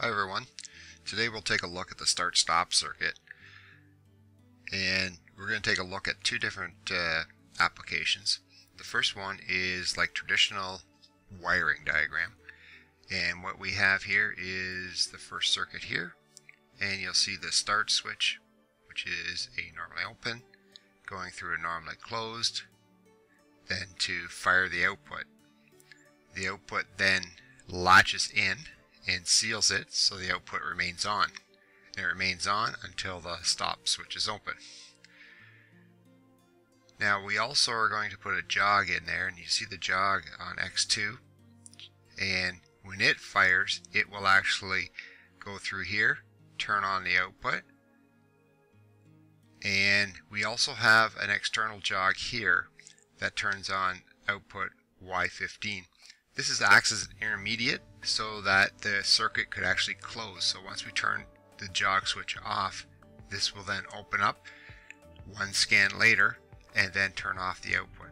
Hi everyone. Today we'll take a look at the start-stop circuit and we're going to take a look at two different uh, applications. The first one is like traditional wiring diagram and what we have here is the first circuit here and you'll see the start switch which is a normally open going through a normally closed then to fire the output. The output then latches in and seals it so the output remains on. And it remains on until the stop switch is open. Now we also are going to put a jog in there and you see the jog on X2 and when it fires it will actually go through here turn on the output and we also have an external jog here that turns on output Y15 this is acts as an intermediate so that the circuit could actually close. So once we turn the jog switch off, this will then open up one scan later and then turn off the output.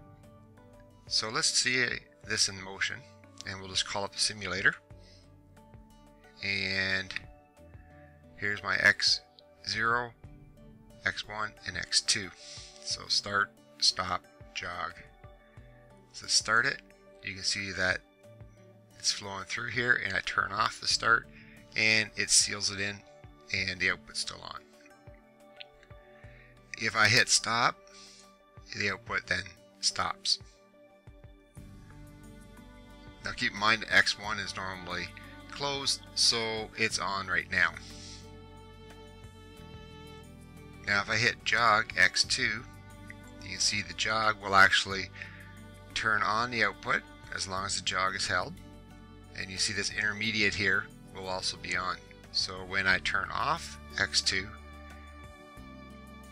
So let's see this in motion and we'll just call up the simulator. And here's my X0, X1, and X2. So start, stop, jog. So start it. You can see that it's flowing through here and I turn off the start and it seals it in and the output's still on. If I hit stop, the output then stops. Now keep in mind X1 is normally closed, so it's on right now. Now if I hit jog X2, you can see the jog will actually turn on the output as long as the jog is held and you see this intermediate here will also be on. So when I turn off X2,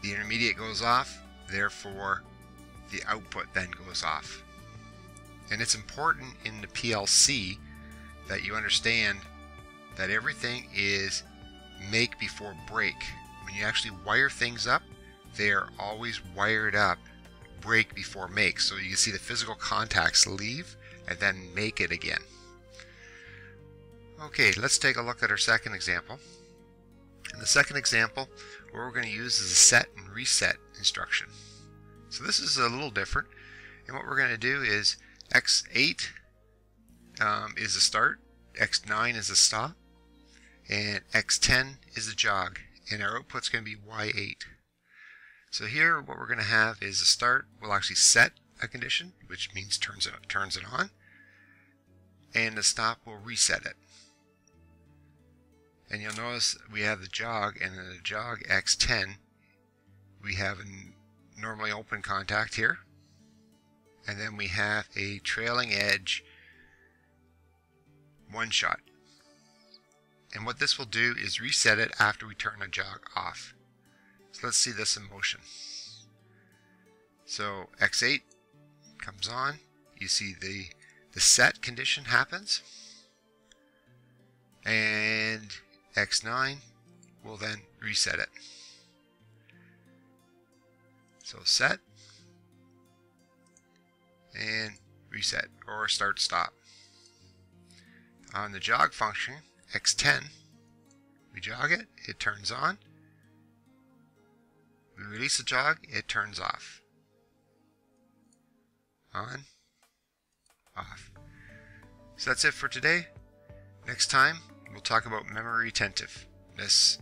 the intermediate goes off, therefore the output then goes off. And it's important in the PLC that you understand that everything is make before break. When you actually wire things up, they are always wired up break before make. So you can see the physical contacts leave and then make it again. Okay, let's take a look at our second example. In the second example, what we're going to use is a set and reset instruction. So this is a little different. And what we're going to do is X8 um, is the start, X9 is the stop, and X10 is the jog. And our output's going to be Y8. So here what we're going to have is a start We'll actually set a condition, which means turns it, turns it on, and the stop will reset it. And you'll notice we have the jog, and in the jog X10, we have a normally open contact here. And then we have a trailing edge one shot. And what this will do is reset it after we turn the jog off. So let's see this in motion. So X8 comes on. You see the, the set condition happens. And X9 will then reset it. So set and reset or start stop. On the jog function, X10, we jog it, it turns on. We release the jog, it turns off. On, off. So that's it for today. Next time, we'll talk about memory retentiveness